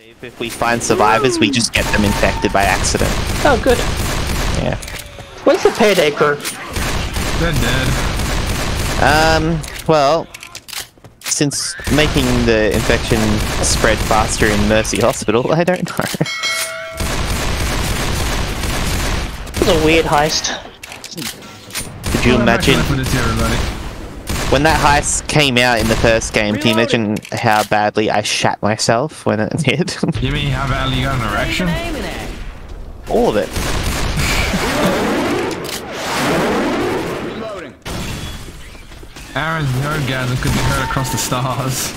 If we find survivors, we just get them infected by accident. Oh, good. Yeah. Where's the payday crew? They're dead. Um, well, since making the infection spread faster in Mercy Hospital, I don't know. It was a weird heist. Could you Well, I'm imagine when that heist came out in the first game? Can you imagine how badly I shat myself when it did? You mean how badly you got an erection? All of it. Aaron's nerdgasm could be heard across the stars.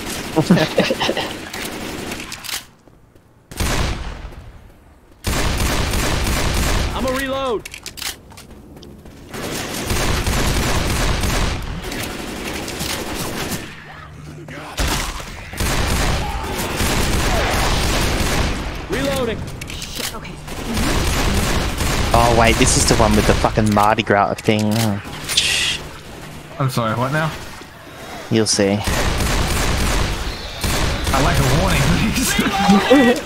wait, this is the one with the fucking Mardi Gras thing. I'm sorry, what now? You'll see. I like a warning, please.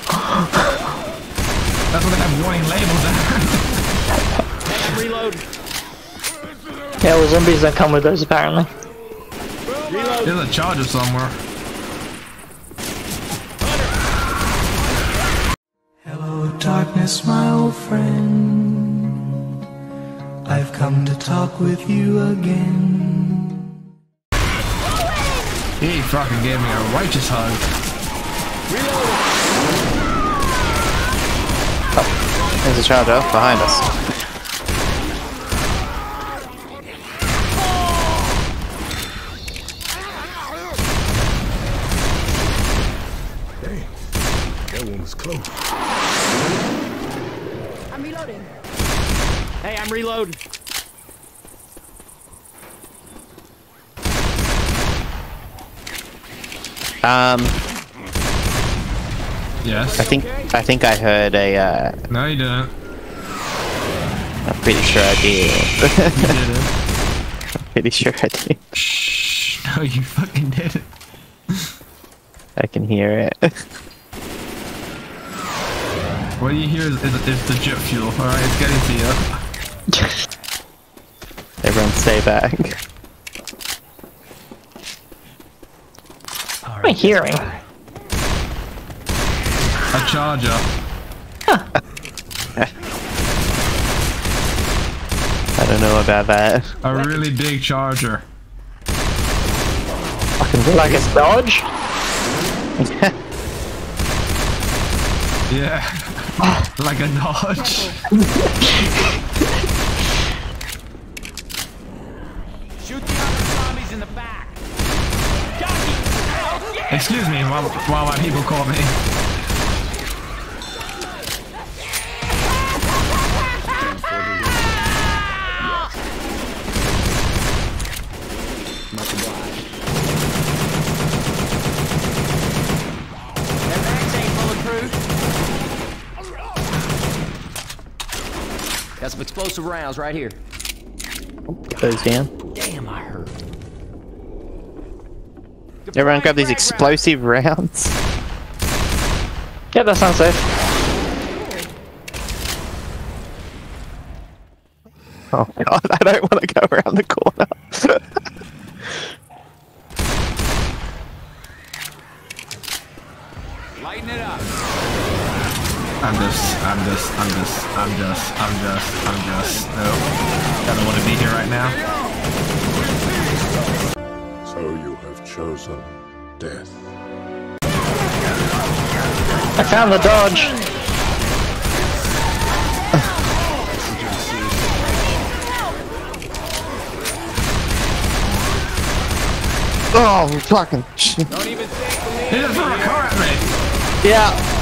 That's what they have warning labels at. I'm. Yeah, well, zombies don't come with those apparently. Reload. There's a charger somewhere. Hello, darkness, my old friend. I've come to talk with you again. He fucking gave me a righteous hug. reload There's a charger behind us. That one was close. I'm reloading. Hey, I'm. Um, Yes. I think I think I heard a. Uh, No, you didn't. I'm pretty sure I did. You didn't. pretty sure I did. Shh. No, you fucking didn't. I can hear it. What you hear is, is, is the jet fuel, alright? It's getting to you. Everyone stay back. What am I hearing? A charger. Huh. I don't know about that. A really big charger. Like a Dodge? Yeah. like a Dodge. Excuse me while, while my people call me. That max ain't bulletproof. Got some explosive rounds right here. Goes down. Damn, I hurt. Everyone grab these explosive rounds. Yeah, that sounds safe. Oh god, I don't want to go around the corner. Lighten it up. I'm just, I'm just, I'm just, I'm just, I'm just, I'm just, no. I don't want to be here right now. So chosen death. I found the Dodge. oh, fucking shit. Don't even think. He just threw a car at me. Yeah.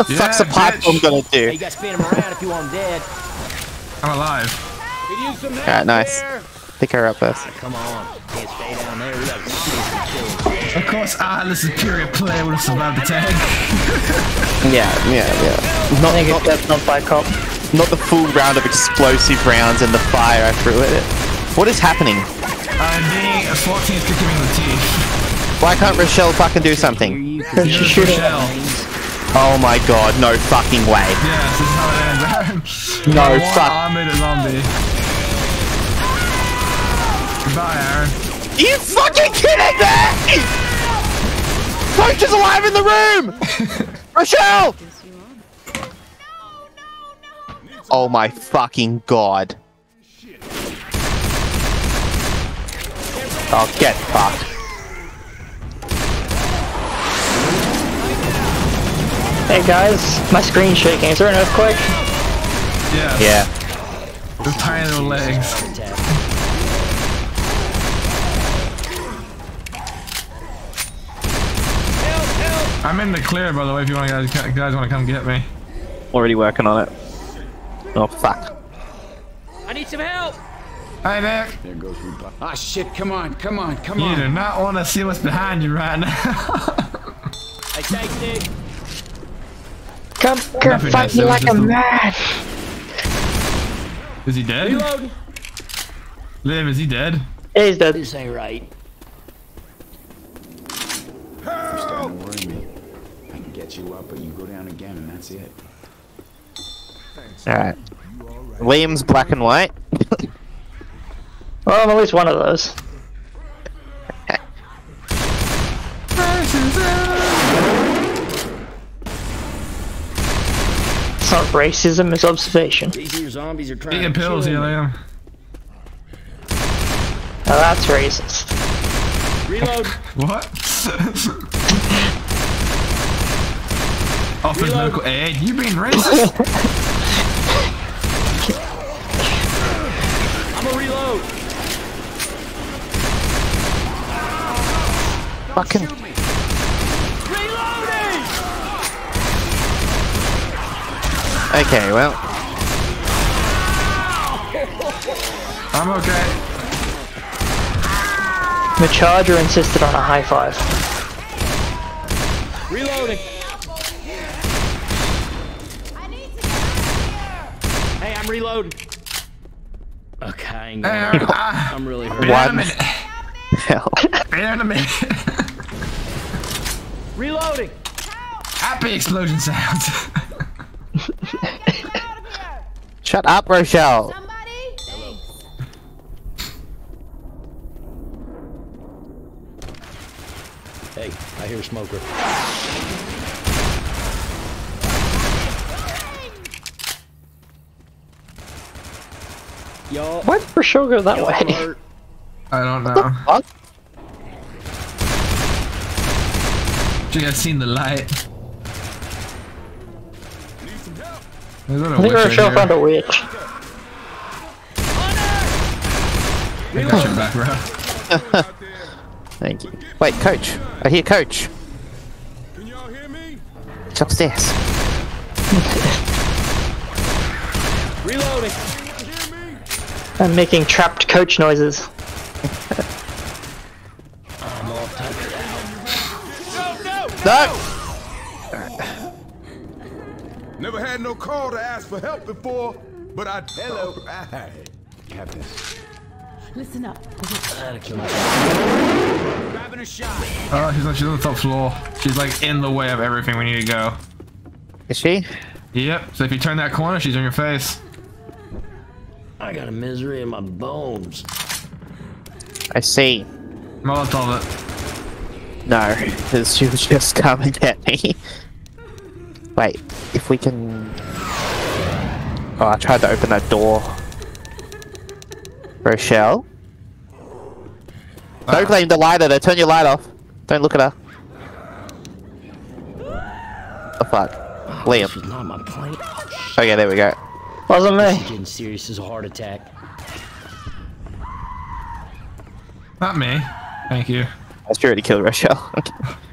What the fuck's Yeah, a pipe bitch. bomb gonna Hey, do? you gotta spin him around if you want him dead. I'm alive. Could use some help Alright, nice. there. Pick her up first. Come on. Can't stay down there. We got zombies to kill. Of course, I, the superior player, would have survived the tag. Yeah, yeah, yeah. Not, I not, it's not by cop. not the full round of explosive rounds and the fire I threw at it. What is happening? I'm being a SWAT team kicking the teeth. Why can't Rochelle fucking do something? Because she's Rochelle. Oh my god, no fucking way. Yes, this is how it ends. No, One fuck. armored zombie. Goodbye, Aaron. Are you fucking kidding me? Coach is alive in the room! Rochelle! Oh my fucking god. Oh, get fucked. Hey guys, my screen's shaking. Is there an earthquake? Yes. Yeah. With tiny little legs. I'm in the clear, by the way. If you want guys, guys want to come get me. Already working on it. Oh fuck. I need some help. Hey, Nick. Ah, shit, come on, come on, come You on. You do not want to see what's behind you right now. Hey, thanks, Nick. Come, come Nothing fight me like a man. is he dead? Reload. Liv, is he dead? Yeah, he's dead. This ain't right. Don't worry me. I can get you up, but you go down again, and that's it. Alright. Liam's black and white. Well, I'm at least one of those. Racism, is observation. These here zombies are trying Eating to pills, kill you me. Liam. Now that's racist. Reload. What? Offers Reload. local aid. You being racist? I'm a reload. Fucking. Okay, well. I'm okay. The charger insisted on a high five. Reloading. Hey, I'm reloading. Okay, hang on. Aaron, ah, I'm really hurt. there in a One. minute. Hell. Be a minute. Reloading. Happy explosion sounds. Shut up, Rochelle. Somebody? Thanks. Hey, I hear smoker. Y'all. Why did Rochelle go that y'all way? hurt. I don't know. What? She has seen the light. There's a I think witch right Rochelle here. found a witch. I got your back, bro. Thank you. Wait, coach. I hear coach. Can y'all hear me? It's upstairs. Reloading. I'm making trapped coach noises. I'm all tuckered out. No! Never had no call to ask for help before, but I. Hello. You have this. Listen up. I had to kill myself. Grabbing a shot. Uh, oh, she's on, she's on the top floor. She's like in the way of everything we need to go. Is she? Yep. So if you turn that corner, she's on your face. I got a misery in my bones. I see. Molotov it. No, because she was just come and get me. Wait, if we can... Oh, I tried to open that door. Rochelle? Ah. Don't claim the light at her, turn your light off. Don't look at her. Oh fuck. This Liam. was not my plan. Okay, there we go. Wasn't me. Getting serious as a heart attack. Not me. Thank you. I should already killed Rochelle.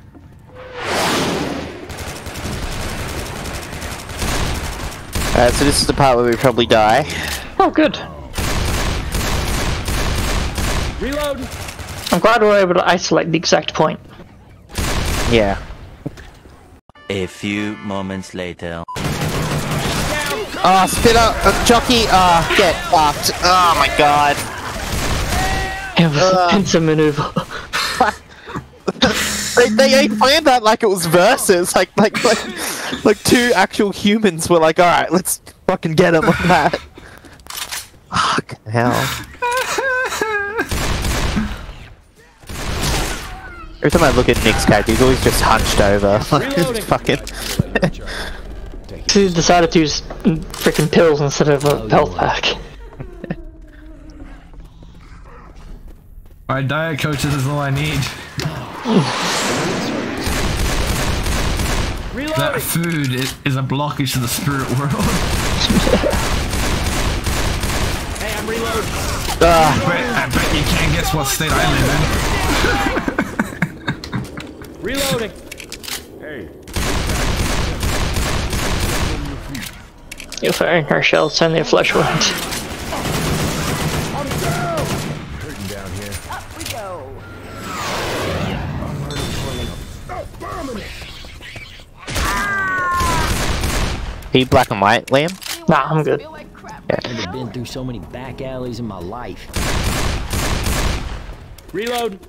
Okay. Alright, so this is the part where we probably die. Oh, good. Reload. I'm glad we're able to isolate the exact point. Yeah. A few moments later. Ah, oh, spitter, uh, jockey, oh, get fucked. Oh my god. It was a ah. pincer maneuver. They, they planned that like it was versus, like like like like two actual humans were like, all right, let's fucking get him like that. Fuck hell. Every time I look at Nick's character, he's always just hunched over. Like, Reloading. fucking. He decided to use freaking pills instead of a oh, health pack. My diet coaches is all I need. That food is, is a blockage to the spirit world. Hey, I'm reloading. Ah, but I bet you can't guess what state I live in. Reloading. Hey. You're firing her shells and their flesh wound. Are you black and white, Liam? Nah, I'm good. Feel like crap. I've been through so many back alleys in my life. Reload.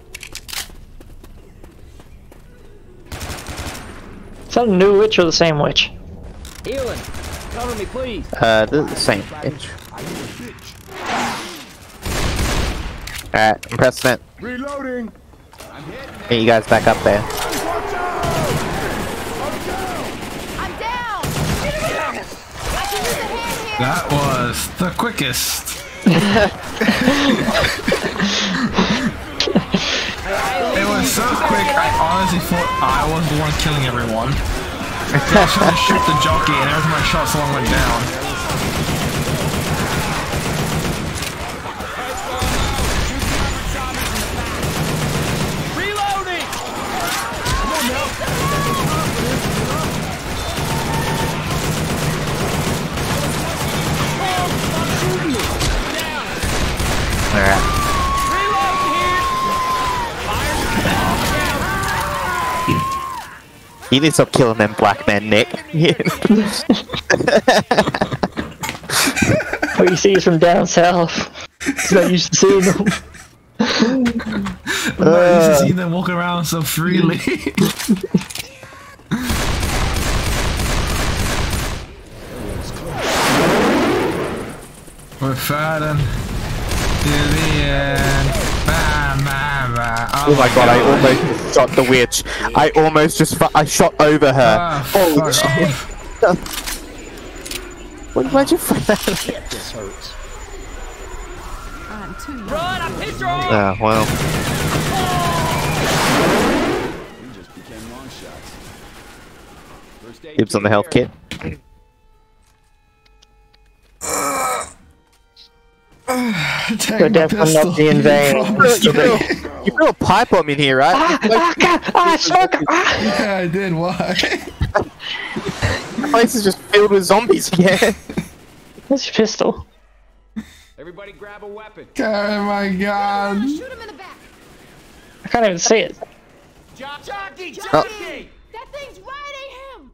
Is that a new witch or the same witch? Healing! Cover me, please! Uh, they're the same witch. Alright, I'm pressing it. Reloading. Get you guys back up there. I'm down. I can use a hand here. That was the quickest. it was so quick, I honestly thought I was the one killing everyone. I to shoot the jockey, and every time I shot, someone went down. You need to stop killing them black men, Nick. What you see is from down south. He's not used to seeing them. I'm not used to seeing them walk around so freely. We're fighting to the end. Bah, bah, bah. oh my god, I almost shot the witch. I almost just fu- I shot over her. Ah, Holy fuck shit. off. What, why'd you find that? This hurts. I'm too young. Run. I'm hit your arm. Oh, well. We just became long shots. First on the health kit. Your death will not be in vain. You threw, you threw a pipe bomb in here, right? Ah, ah, God, ah, smoke! Ah. Yeah, I did. Why? The place is just filled with zombies Yeah. Where's your pistol? Everybody grab a weapon. Oh my god. Shoot him in the back. I can't even see it. Jock- Jockey. Oh. Jockey. That thing's riding him.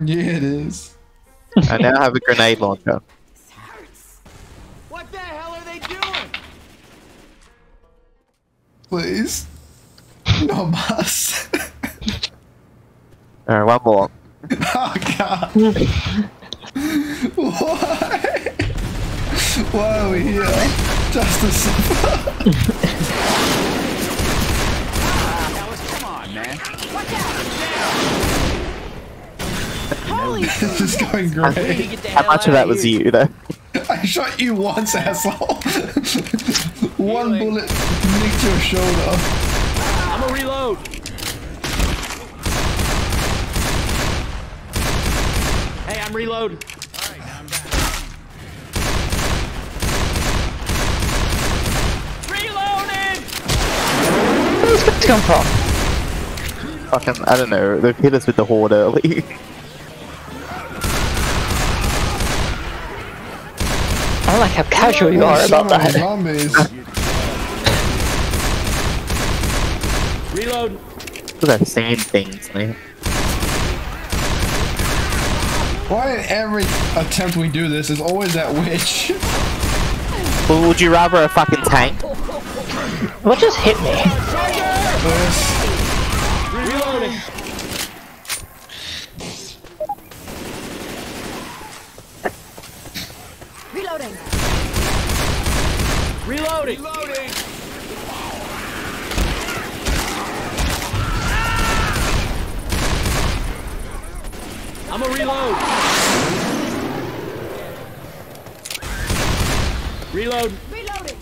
Yeah, it is. I now have a grenade launcher. Please. No bus. Alright, one more. oh god. Why? Why are we here? Just to suffer. Come on, man. Holy This is going great. How much of that was you, though? I shot you once, asshole. One bullet nicked your shoulder. I'm gonna reload. Hey, I'm reloading. Reloading. Where's this come from? Fucking, I don't know. They've hit us with the horde early. I like how casual you are about that. Zombies. Reload. Look at that sand things, man. Why in every attempt we do this is always that witch? Well, would you rather a fucking tank? What just hit me? This. Reloading. Reloading. Reloading. Reloading. I'm a reload. Reload. Reloading.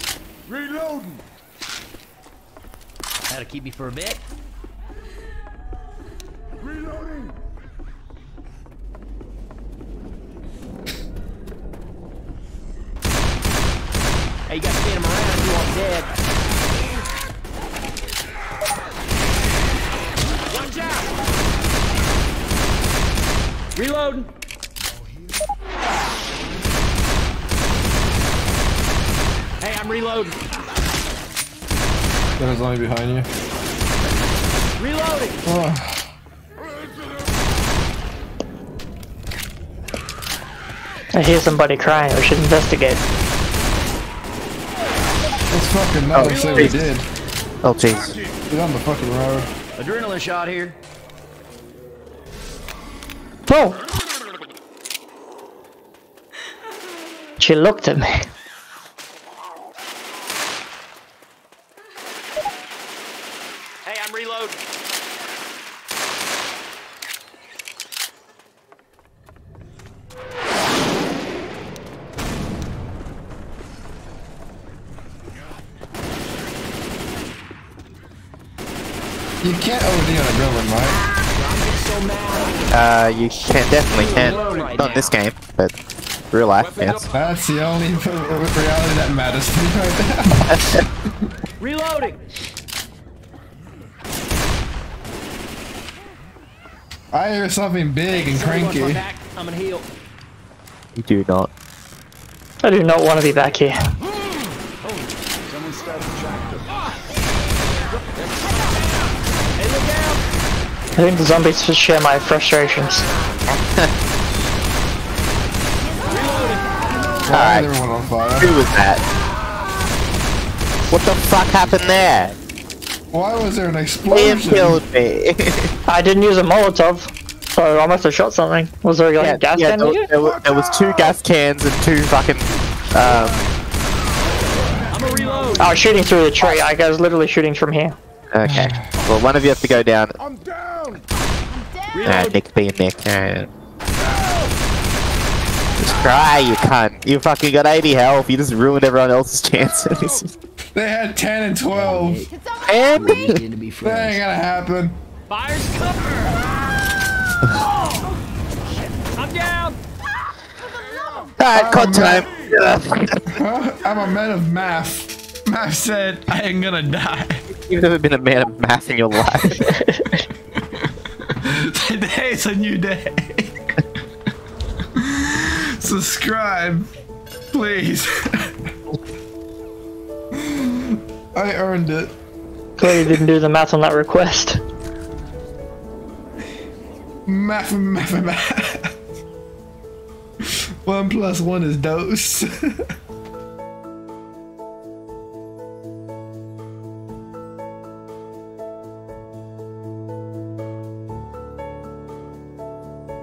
Reloading. That'll keep me for a bit. Reloading. Hey, you gotta spin him around if you want dead. Watch out. Reloading. Hey, I'm reloading. There's only behind you. Reloading. Oh. I hear somebody crying. We should investigate. Let's fucking not Oh, say we jeez. did. Oh jeez. Get on the fucking road. Adrenaline shot here. Oh! She looked at me. Hey, I'm reloading. You can't OD on adrenaline, right? Uh, you can definitely can. Not in this game, but real life, yes. That's the only reality that matters to me right now. Reloading. I hear something big and Somebody watch my cranky. back. I'm gonna heal. You do not. I do not want to be back here. Hey, I think the zombies should share my frustrations. Why Alright. is everyone on fire? Who was that? What the fuck happened there? Why was there an Liam explosion? killed me. I didn't use a Molotov, so I must have shot something. Was there like yeah, a gas yeah, can there, here? there, wa- there was two gas cans and two fucking. Um, I'm a reload. I was shooting through the tree. I was literally shooting from here. Okay. Well, one of you has to go down. I'm down. Ah, Nick being Nick. Alright. Just cry, you cunt. You fucking got 80 health. You just ruined everyone else's chances. They had 10 and 12. And Begin to be That ain't gonna happen. Fire's cover. I'm down. Alright, cut time. I'm a man of math. Math said I ain't gonna die. You've never been a man of math in your life. Today Today's a new day. Subscribe, please. I earned it. Clearly didn't do the math on that request. Math, math, math. One plus one is dose.